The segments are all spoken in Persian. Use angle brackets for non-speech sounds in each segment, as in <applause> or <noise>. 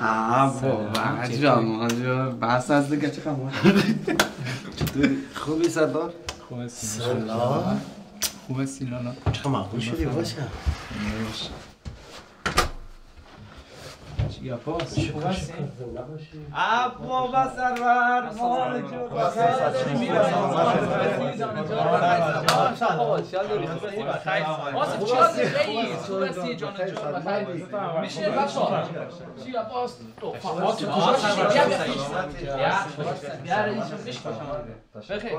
بابا جان آنجا بحث از دیگه چه خمار چطوری؟ خوبی سردار خوب سلام خوب مقبول شدی؟ باشه. یا پاس خوب هستی؟ بابا سرور مال آصف چی هستی رئیس خوب هستی جان جان بخیر میشه بچه ها چی عباس تو آصف کجا بیا بیا بیا رئیس جان میشه بخیر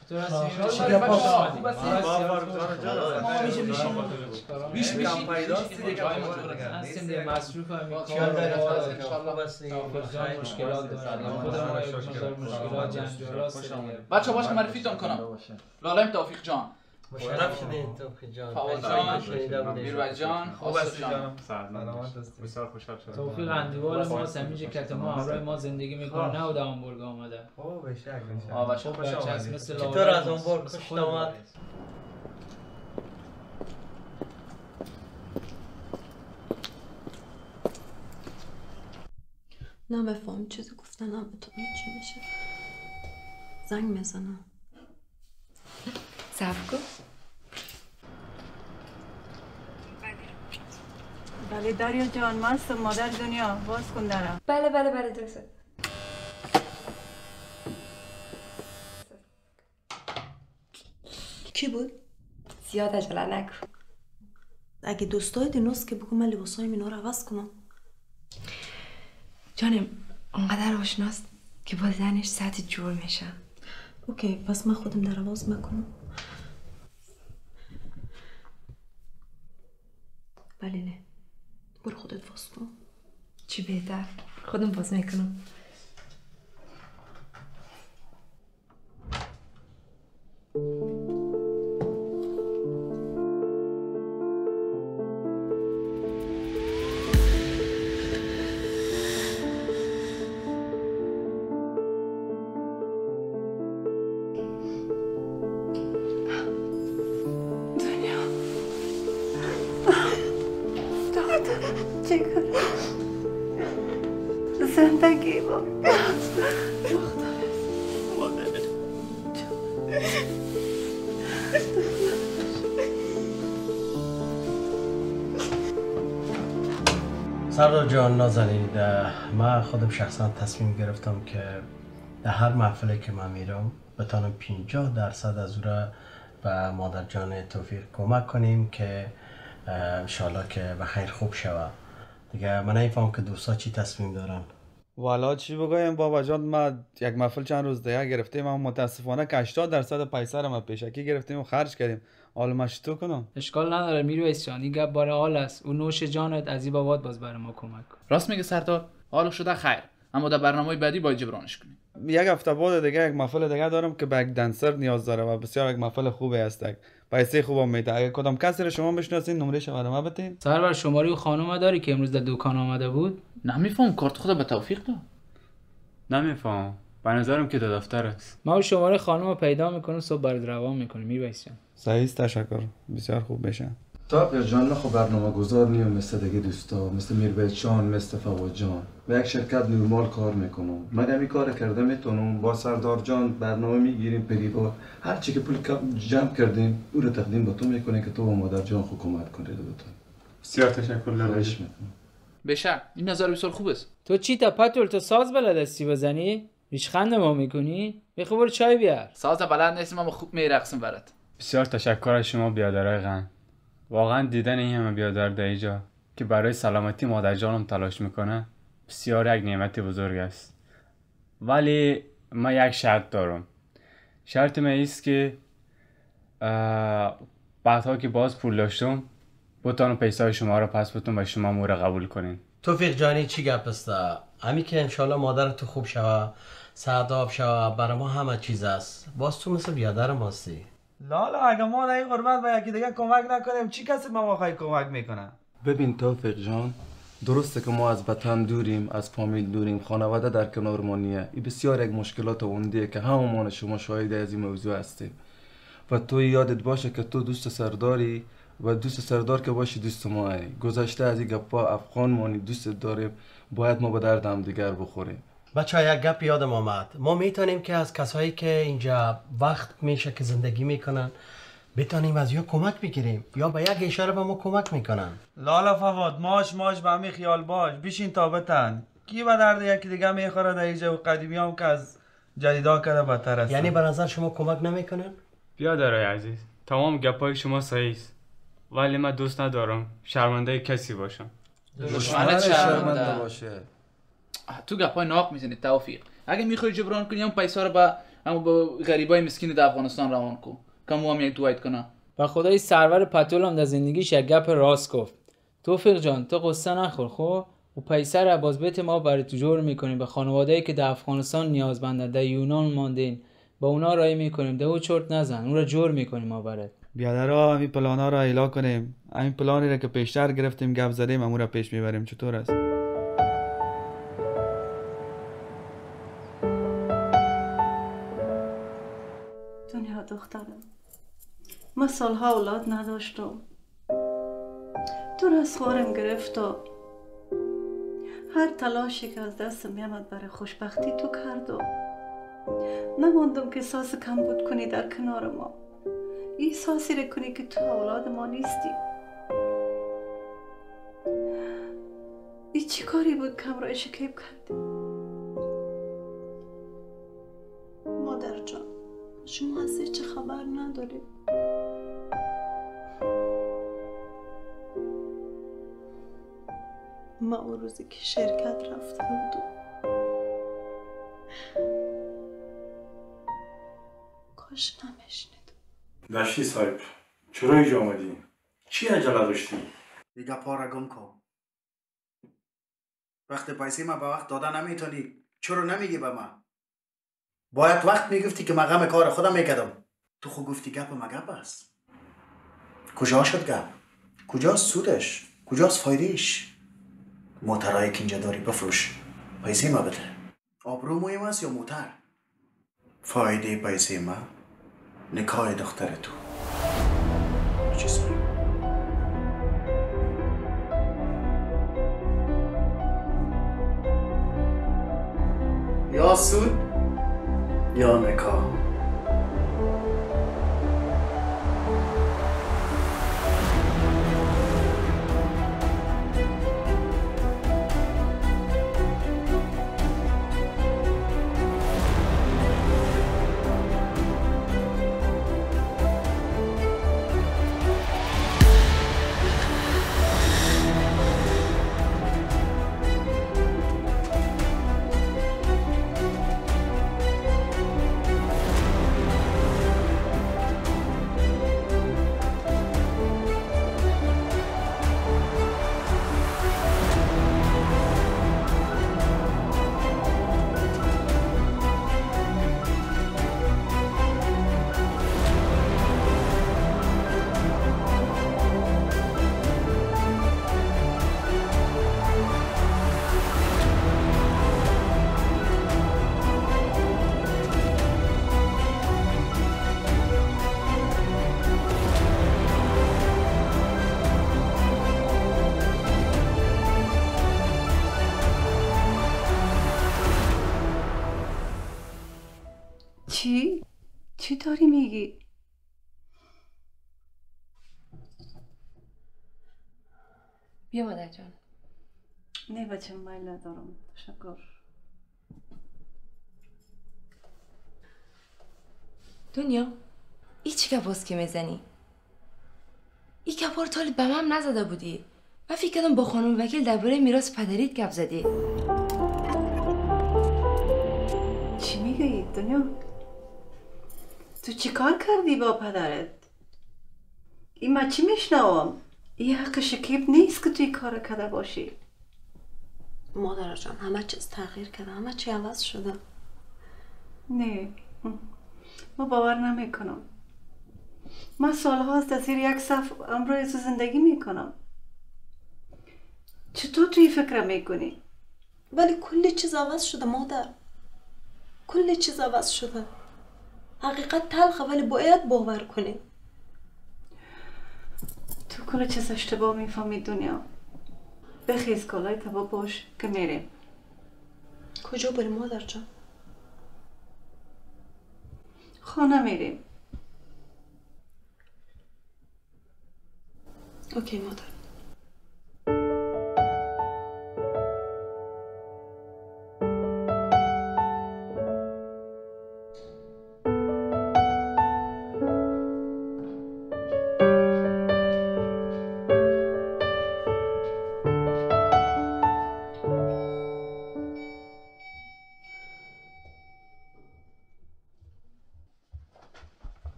چطور هستی بچه ها خوب هستی میشه میشه میشه میشه هستیم دیگه مصروف هم این کار مشکلات دارن خودمون مشکلات بچه باش که معرفیتون کنم. لالم توفیق جان. مشرف شدین توفیق جان. فواد جان. میروز جان بسیار خوشحال شدم. توفیق اندوال ما سمیج کت ما همراه ما زندگی می‌کنه. نه و همبورگ آمده. او بشک بشک مثل چطور از بار کشت آمد. نه بفهم چیزی گفتنم به تو چی میشه. زنگ می‌زنم صبر کن. بله دریا جان من هستم مادر دنیا. باز کن درم بله بله بله درسته. کی بود؟ زیاد عجله نکن. اگه دوستای دینوس که بگو من لباسای اینا رو عوض کنم. جانم اونقدر آشناست که با زنش سطح جور میشه اوکی پس من خودم در عوض می‌کنم. بله نه. برو خودت باز کن چی بهتر؟ خودم باز می‌کنم. چیکار زندگی با سردار جان نازنین من خودم شخصا تصمیم گرفتم که در هر محفله که من میرم بتانم 50 درصد از او را به مادر جان توفیق کمک کنیم که انشالله که به خیر خوب شود. دیگه من نمیفهم که دوستا چی تصمیم دارن. والا چی بگویم بابا جان ما یک محفل چند روز دیگه گرفتیم اما متاسفانه که 80 درصد پیسر ما پیشکی گرفتیم و خرج کردیم. حالا ما چطور کنم؟ اشکال نداره میرویس جان این گپ باره حال است. او نوش جانت از این بابات باز برای ما کمک کن. راست میگه سردار. حالا شده خیر. اما در برنامه بعدی باید جبرانش کنیم. یک هفته بعد دیگه یک محفل دیگه دارم که به یک دنسر نیاز داره و بسیار یک محفل خوبی هست پیسه خوبم میده. اگه کدام کسی رو شما بشناسین نمره شما ما بتین سرور شماره و خانم داری که امروز در دکان آمده بود؟ نمیفهم کارت خود به توفیق داد. نمیفهم. به نظرم که در دفتر است. ما شماره خانم رو پیدا می‌کنیم صبح برات روان می‌کنیم. جان صحیح تشکر. بسیار خوب بشه تا جان خب برنامه گذار نیم مثل دیگه دوستا مثل میربیت جان مثل فواد جان و یک شرکت نورمال کار می‌کنم. من همین کار کرده می‌تونم با سردار جان برنامه می‌گیریم پریوار هر چی که پول جمع کردیم او رو تقدیم به تو می‌کنه که تو با مادر جان خود کمک کنید بتون بسیار تشکر می‌کنم. بشه این نظر بسیار خوب است. تو چی تا پتول تو ساز بلد هستی بزنی؟ ریشخند ما می‌کنی؟ بخور چای بیار. ساز بلد نیستم اما خوب میرقصم برات. بسیار تشکر از شما بیادرای غن واقعا دیدن این همه بیادر در اینجا که برای سلامتی مادر جانم تلاش می‌کنه بسیار یک نعمت بزرگ است. ولی ما یک شرط دارم. شرط من است که بعدها که باز پول داشتم بتانم پیسه شما رو پس بتون و شما مورا قبول کنین توفیق جانی چی گپ است امی که انشالله مادر تو خوب شوه سعداب شوه برای ما همه چیز است. باز تو مثل بیادر ماستی. لالا اگه ما در این غربت به یکی دیگه کمک نکنیم چی کسی ما خواهی کمک می‌کنه؟ ببین توفیق جان درسته که ما از وطن دوریم از فامیل دوریم خانواده در کنار ما نیه. این بسیار یک مشکلات اوندیه که هممان شما شاهد از این موضوع هستیم. و تو یادت باشه که تو دوست سرداری و دوست سردار که باشی دوست ما هی. گذشته از این گپا افغان مانی دوست داریم باید ما به درد هم دیگر بخوریم. بچه یک گپ یادم آمد. ما می‌تونیم که از کسایی که اینجا وقت میشه که زندگی می‌کنن بتونیم از یا کمک بگیریم یا به یک اشاره به ما کمک می‌کنن. لالا فواد ماش ماش به همین خیال باش. بیشین تا بتن کی به درد یکی دیگه می‌خوره در اینجا و قدیمی هم که از جدیدا کرده بدتر است؟ یعنی به نظر شما کمک نمی‌کنن؟ بیادرای عزیز. تمام گپای شما صحیح است. ولی من دوست ندارم شرمنده کسی باشم. دشمنت شرمنده باشه. تو گپای ناق می‌زنی توفیق. اگه می‌خوای جبران کنی هم پیسا رو به همون به غریبای مسکین در افغانستان روان کن. که مو هم یک دوایت کنن و خدای سرور پتول هم در زندگیش یک گپ راست گفت. توفیق جان تو قصه نخور خب؟ و پیسه را باز بیت ما برای تو جور می‌کنیم. به خانواده که در افغانستان نیازمندن در یونان ماندین. با اونا رای می‌کنیم. ده او چرت نزن. اون را جور می‌کنیم ما برات. بیادرا همین پلانا را اعلا کنیم. همین پلانی را که پیشتر گرفتیم گپ زدیم امور را پیش می‌بریم. چطور است؟ دخترم. من سالها اولاد نداشتم. دور از خورم گرفت و هر تلاشی که از دستم میامد برای خوشبختی تو کرد و نماندم که احساس کم بود کنی در کنار ما. احساسی رو کنی که تو اولاد ما نیستی. ای چی کاری بود کم را شکیب کردی. روزی که شرکت رفته بودم کاش نمیشنید دشتی صاحب چرا اینجا آمدی؟ چی عجله داشتی؟ دیگه پا را گم کن. وقت پیسه ما به وقت داده نمی‌تونی. چرا نمیگی به من باید وقت می‌گفتی که من غم کار خودم می‌کردم. تو خود گفتی گپ ما گپ است. کجا شد گپ؟ کجاست سودش؟ کجاست فایدهش موترهایی که اینجا داری بفروش. پیسه ما بده. آبرو مهم است یا موتر؟ فایده پیسه ما نکاه دختر تو؟ یا سود یا نکاح بیا مادر جان نه بچه میل ندارم تشکر دنیا ای چی که باز که می‌زنی ای کپار تالی به من نزده بودی من فکر کردم با خانم وکیل درباره میراث پدریت گپ زدی چی میگی دنیا؟ تو چی کار کردی با پدرت؟ این من چی میشنوم؟ این حق شکیب نیست که توی کار کرده باشی. مادر جان همه چیز تغییر کرده. همه چی عوض شده. نه. ما باور نمی‌کنم. من سالهاست از زیر یک صف امروی تو زندگی می‌کنم. چطور توی فکر می‌کنی؟ ولی کل چیز عوض شده مادر. کل چیز عوض شده. حقیقت تلخه ولی باید باور کنیم. تو کنه چه اشتباه می‌فهمید دنیا بخیز کالای تبا باش که میریم. کجا بریم مادر جان؟ خانه میریم. اوکی مادر.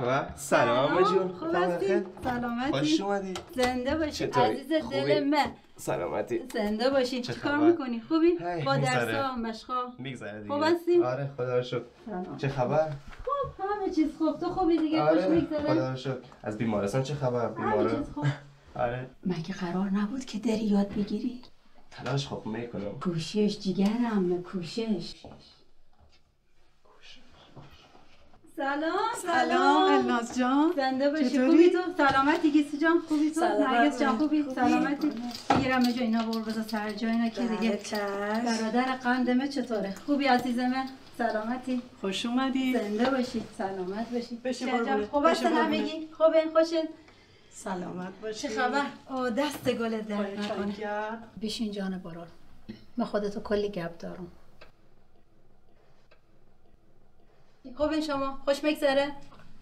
به سلام جون. خوب هستی؟ سلامتی؟ خوش اومدی. زنده باشی. چطوری؟ عزیز دل؟ من. سلامتی. زنده باشی. چه چیکار؟ می‌کنی؟ خوبی؟ با. درسا مشقا میگذره دیگه. خوب هستی؟ آره خدا رو شکر. چه خبر؟ خوب همه چیز خوب. تو خوبی دیگه؟ خوش آره میگذره؟ خدا رو شکر. از بیمارستان چه خبر؟ خوب. <laughs> آره. مگه قرار نبود که دری یاد بگیری؟ تلاش خوب می‌کنم. کوشش جیگرم کوشش. سلام سلام، الناز جان. زنده باشی؟ خوبی تو؟ سلامتی گیسی جان؟ خوبی تو؟ نرگس جان خوبی؟ سلامتی. بگیرم جا اینا بر بذار سر جای اینا که دیگه؟ برادر قندمه چطوره؟ خوبی عزیز من؟ سلامتی. خوش اومدی. زنده باشی. سلامت باشی. قربونت، خوب قربونت. همگی؟ خوبه؟ خوشن سلامت باشی. چه خبر؟ آه دست خواهشاً نکنه. کرد. بشین جان برار من خودتو کلی گپ دارم. خوبین شما؟ خوش میگذره؟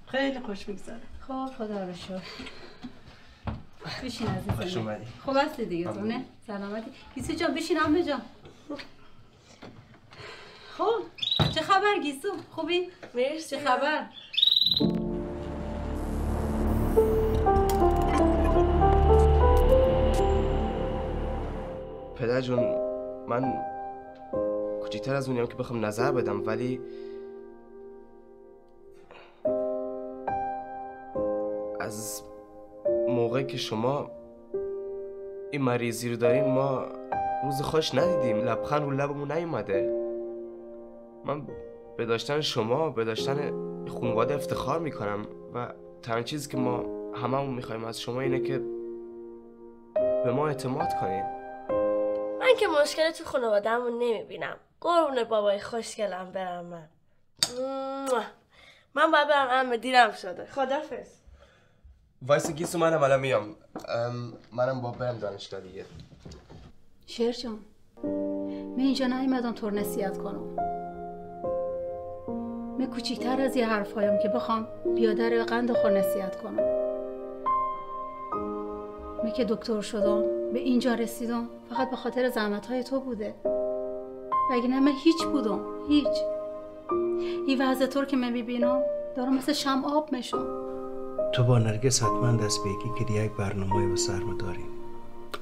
خیلی خوش میگذره. خب خدا رو شکر. بشین عزیزم. خوش اومدی. خوب هستی دیگه تو نه؟ سلامتی. گیسو جان بشین همه جان. خب چه خبر گیسو خوبی؟ مرسی. چه خبر؟ پدر جون من کوچیکتر از اونیم که بخوام نظر بدم ولی از موقعی که شما این مریضی رو دارین ما روز خوش ندیدیم. لبخند رو لبمون نیومده. من به داشتن شما به داشتن خانواده افتخار می‌کنم و تنها چیزی که ما هممون می‌خوایم از شما اینه که به ما اعتماد کنین. من که مشکل تو خانوادهمون نمی‌بینم. قربون بابای خوشگلم برم من. من باید برم امه دیرم شده. خدافز وایس گیسو منم الان میام. ام، منم با برم دانشگاه دیگه. شیر جان من اینجا نیومدم تو نصیحت کنم. من کوچیکتر از یه حرفایم که بخوام بیادر قند خور نصیحت کنم. من که دکتر شدم به اینجا رسیدم فقط به خاطر زحمت های تو بوده. وگرنه من هیچ بودم هیچ. این وضع تو رو که من می‌بینم دارم مثل شم آب میشم. تو با نرگس حتما دست به یکی که یک برنامه و سرما داریم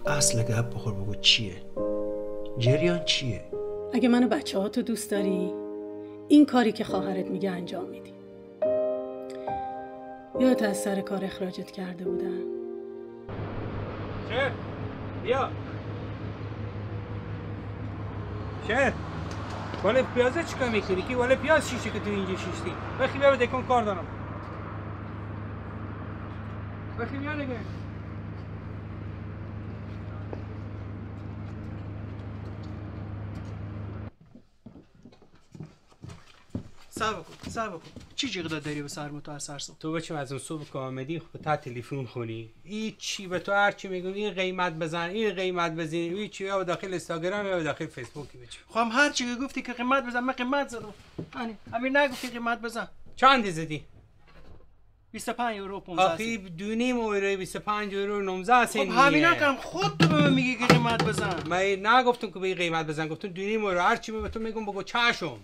اصل گپ بخور بگو چیه؟ جریان چیه؟ اگه منو بچه ها تو دوست داری این کاری که خواهرت میگه انجام میدی. یادت از سر کار اخراجت کرده بودن شهر بیا. شهر ولی پیازه چیکار می‌کنی؟ که ولی پیاز شیشه که تو اینجا شیشتی؟ بخی بیا بده کن کار دارم. بخی بیا دیگه صبر کن صبر کن چی جیغ داری به سرمو تو از سرسو تو بچه از اون صبح که آمدی خب تا تلفن خونی این چی به تو هر چی میگم این قیمت بزن این قیمت بزن. این چی یا داخل اینستاگرام یا داخل فیسبوکی بچه. خب هم هر چی گفتی که قیمت بزن من قیمت زدم. همین همین نگفتی قیمت بزن. چند زدی؟ 25 یورو 15 آخی دونیم اورو 25 یورو 19 سنت خب همینا کم خود تو به من میگی که قیمت بزن. من نگفتم که به این قیمت بزن. گفتم دونیم اورو هر چی به تو میگم بگو چشم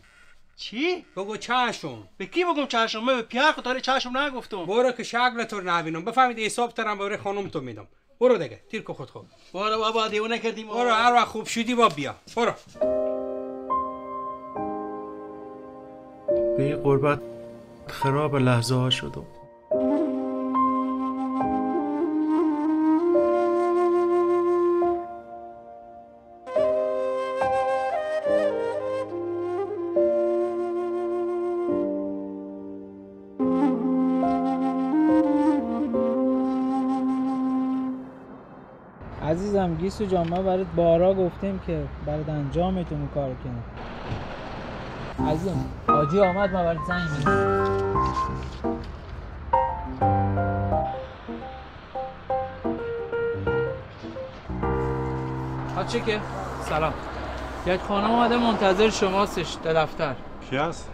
چی؟ بگو چشم به کی بگم چشم من به پیار خاطر چشم نگفتم. برو که شکل تو رو نبینم. بفهمید حساب ترم برای خانم تو میدم. برو دیگه تیر که خود خوب برو بابا دیونه کردیم برو هر وقت خوب شدی با بیا. برو. به این قربت خراب لحظه ها شدم عزیزم گیسو جان ما برات بارا گفتیم که برات انجامتون کار کنیم. عزیزم آجی آمد ما برات زنگ می‌زنم چه که؟ سلام. یک خانم آمده منتظر شماستش در دفتر. کی هست؟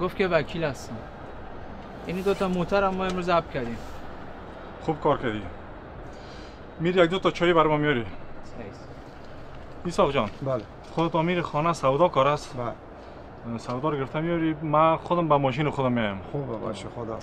گفت که وکیل هستم. اینی دوتا موتر هم ما امروز ضبط کردیم. خوب کار کردی. میر یک دو تا چای برام میاری. ایساق جان. بله. خودت امیر خانه سودا کار است. بله. سودا رو گرفتم میاری. من خودم با ماشین خودم میایم. خوبه باشه خدا.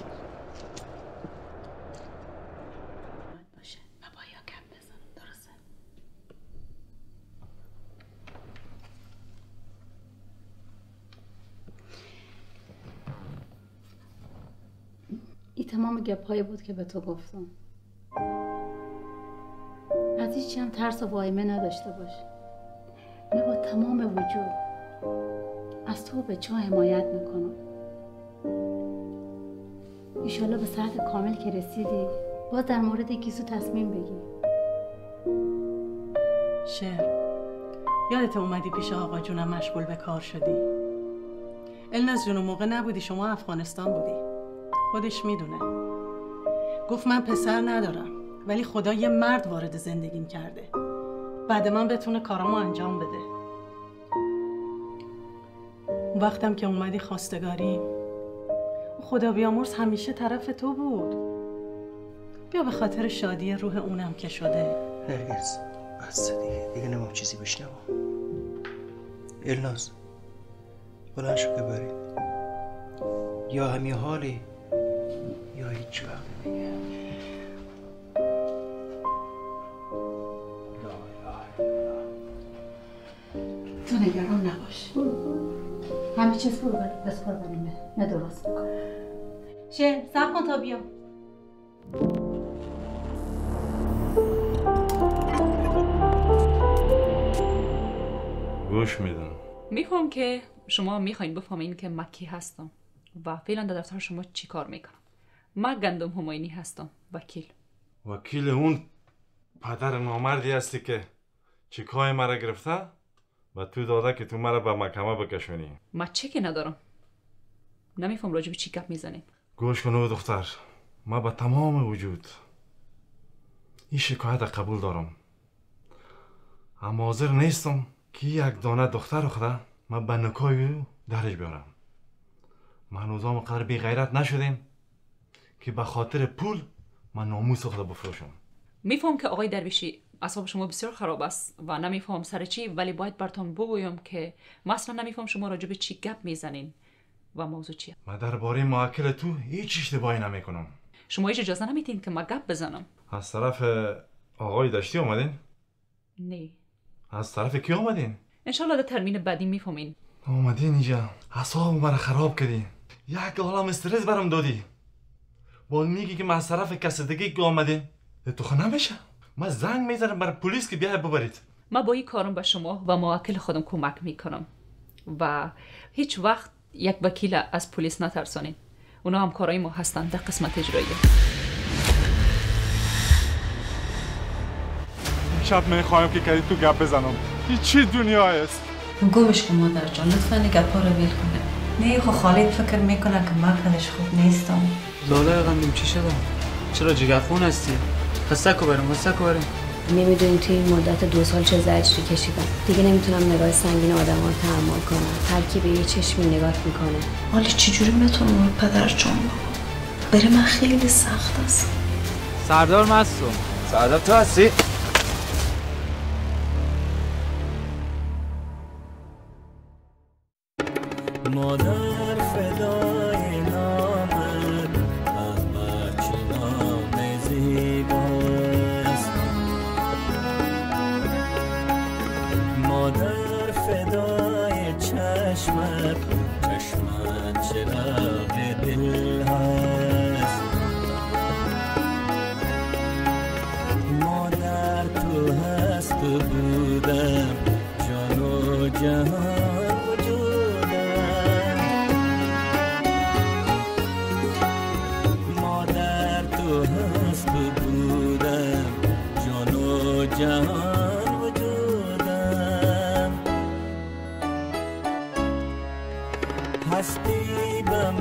این تمام گپهایی بود که به تو گفتم. از هیچی هم ترس و وایمه نداشته باش. من با تمام وجود. از تو به چه حمایت می‌کنم. ایشالا به ساعت کامل که رسیدی باز در مورد گیسو تصمیم بگی شعر. یادت اومدی پیش آقا جونم مشغول به کار شدی. الناز جون موقع نبودی شما افغانستان بودی. خودش می‌دونه. گفت من پسر ندارم. ولی خدا یه مرد وارد زندگیم کرده. بعد من بتونه کارامو انجام بده. وقتم که اومدی خواستگاری. خدا بیامرز همیشه طرف تو بود. بیا به خاطر شادی روح اونم که شده. نرگس بس دیگه. دیگه نمام چیزی بشنوم الناز. بلند شو که بریم یا همین حالی یا هیچ وقت دیگه. نگران نباش. همه چیز رو بسپار بریم نه درست می‌کنه شه سب کن تا بیا گوش میدم. میفهم که شما می‌خواین بفهمین که من کی هستم و فعلا در دفتر شما چی کار می‌کنم. من گندم هماینی هستم وکیل. وکیل اون پدر نامردی هستی که چیکای مرا گرفته؟ و تو داده که تو مرا به محکمه بکشونی. من چه که ندارم؟ نمیفهم راجب چی گپ می‌زنین گوش کن او دختر. من به تمام وجود این شکایت قبول دارم. اما حاضر نیستم که یک دانه دختر خدا من به نکای او درش بیارم. من اوزام قدر بی غیرت نشدیم که به خاطر پول من ناموس خدا بفروشم. میفهم که آقای درویشی اصاب شما بسیار خراب است و نمیفهم سر چی ولی باید برتان بگویم که مثلا نمیفهم شما راجع به چی گپ می‌زنین و موضوع چیه من درباره موکل تو هیچ اشتباهی نمی‌کنم شما هیچ اجازه نمیتین که من گپ بزنم از طرف آقای دشتی آمدین؟ نه از طرف کی آمدین؟ انشالله در ترمین بعدی می‌فهمین آمدین اینجا اصاب مرا خراب کردی یک عالم استرس برام دادی باز میگی که من از طرف کسدگی که آمده تو نمیشه من زنگ می‌زنم برای پلیس که بیای ببرید. من با این کارم به شما و موکل خودم کمک می‌کنم. و هیچ وقت یک وکیل از پلیس نترسانین اونا هم کارای ما هستن در قسمت اجرایی. شب می‌خوایم که کردی تو گپ بزنم. این چی دنیا است؟ گمش کن مادر جان لطفا گپا رو بیل کنه. نه خو خالد فکر می‌کنه که من خودش خوب نیستم. لاله غندم چی شده؟ چرا جگرخون هستی؟ خسته کو بریم خسته کو بریم. نمی‌دونی توی این مدت دو سال چه زجری کشیدم. دیگه نمی‌تونم نگاه سنگین آدم ها تحمل کنم. هر کی به یه چشمی نگاه می‌کنه. حالا چجوری بتونم پدر جان بره من خیلی سخت است. سردار مستو سردار تو هستی؟ مادر فدای هستی به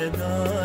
veda